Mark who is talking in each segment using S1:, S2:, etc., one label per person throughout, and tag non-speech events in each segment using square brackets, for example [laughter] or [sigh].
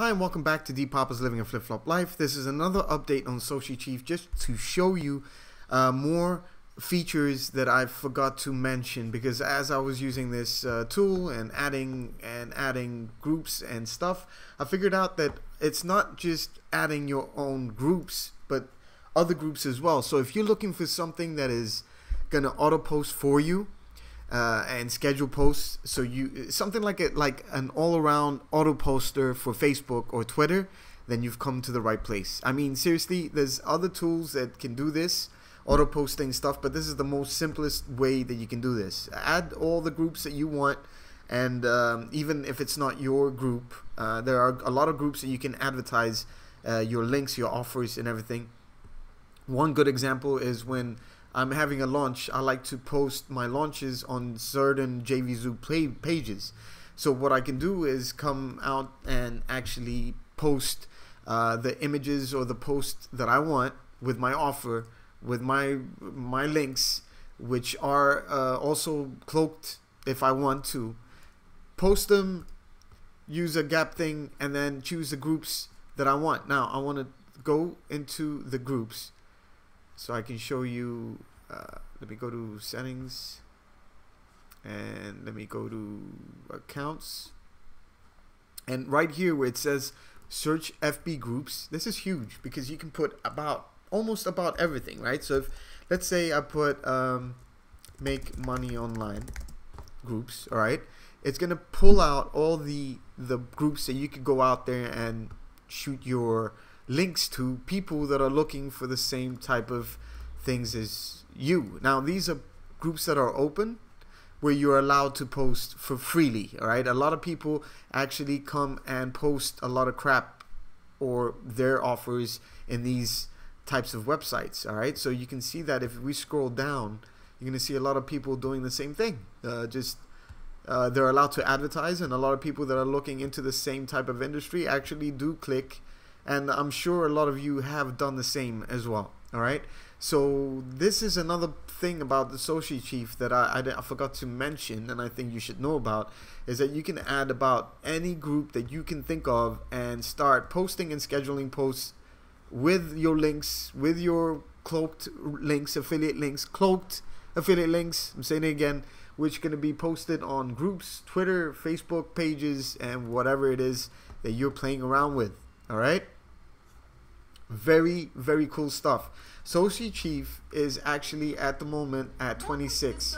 S1: Hi and welcome back to D-Papa's Living a Flip Flop Life. This is another update on Socichief just to show you uh, more features that I forgot to mention because as I was using this uh, tool and adding and adding groups and stuff, I figured out that it's not just adding your own groups but other groups as well. So if you're looking for something that is going to auto post for you, uh, and schedule posts. So you something like it like an all-around auto poster for Facebook or Twitter. Then you've come to the right place. I mean, seriously, there's other tools that can do this, auto posting stuff, but this is the most simplest way that you can do this. Add all the groups that you want, and um, even if it's not your group, uh, there are a lot of groups that you can advertise uh, your links, your offers, and everything. One good example is when I'm having a launch, I like to post my launches on certain JVZoo play pages. So what I can do is come out and actually post uh, the images or the post that I want with my offer, with my my links, which are uh, also cloaked if I want to. Post them, use a gap thing, and then choose the groups that I want. Now I want to go into the groups so I can show you uh, let me go to settings and let me go to accounts. And right here where it says search FB groups this is huge because you can put about almost about everything right? So if let's say I put um, make money online groups all right it's gonna pull out all the the groups that you could go out there and shoot your links to people that are looking for the same type of things as you. Now, these are groups that are open where you're allowed to post for freely, all right? A lot of people actually come and post a lot of crap or their offers in these types of websites, all right? So you can see that if we scroll down, you're going to see a lot of people doing the same thing. Uh, just uh, they're allowed to advertise, and a lot of people that are looking into the same type of industry actually do click and I'm sure a lot of you have done the same as well all right? So this is another thing about the Socichief that I, I, I, forgot to mention and I think you should know about is that you can add about any group that you can think of and start posting and scheduling posts with your links with your cloaked links affiliate links cloaked affiliate links I'm saying it again which going to be posted on groups Twitter Facebook pages and whatever it is that you're playing around with all right. Very, very cool stuff. Socichief is actually at the moment at 26.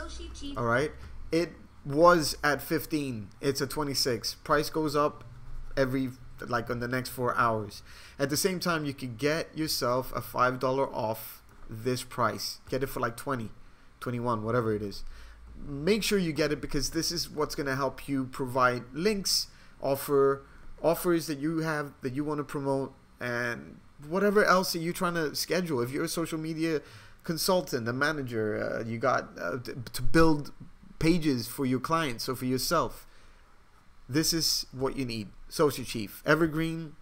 S1: All right. It was at 15. It's at 26. Price goes up every like on the next four hours. At the same time, you could get yourself a five dollar off this price. Get it for like 20, 21, whatever it is. Make sure you get it because this is what's going to help you provide links, offer offers that you have that you want to promote and whatever else that you're trying to schedule. If you're a social media consultant, a manager, uh, you got uh, to build pages for your clients or for yourself. This is what you need. Socichief Evergreen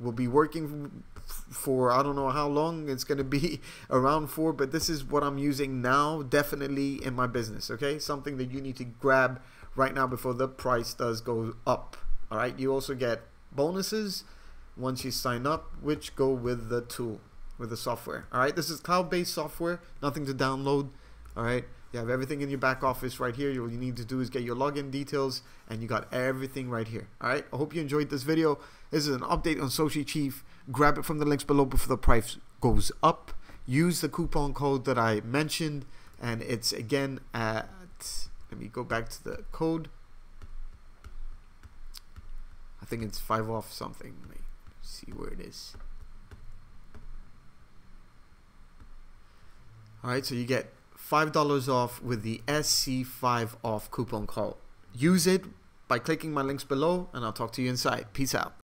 S1: will be working for I don't know how long it's going to be [laughs] around for, but this is what I'm using now, definitely in my business. Okay, something that you need to grab right now before the price does go up. All right, you also get bonuses once you sign up, which go with the tool, with the software. All right, this is cloud-based software, nothing to download. All right, you have everything in your back office right here. All you need to do is get your login details, and you got everything right here. All right, I hope you enjoyed this video. This is an update on Socichief. Grab it from the links below before the price goes up. Use the coupon code that I mentioned, and it's again at. Let me go back to the code. I think it's five off something. Let me see where it is. Alright, so you get $5 off with the SC5 off coupon code. Use it by clicking my links below, and I'll talk to you inside. Peace out.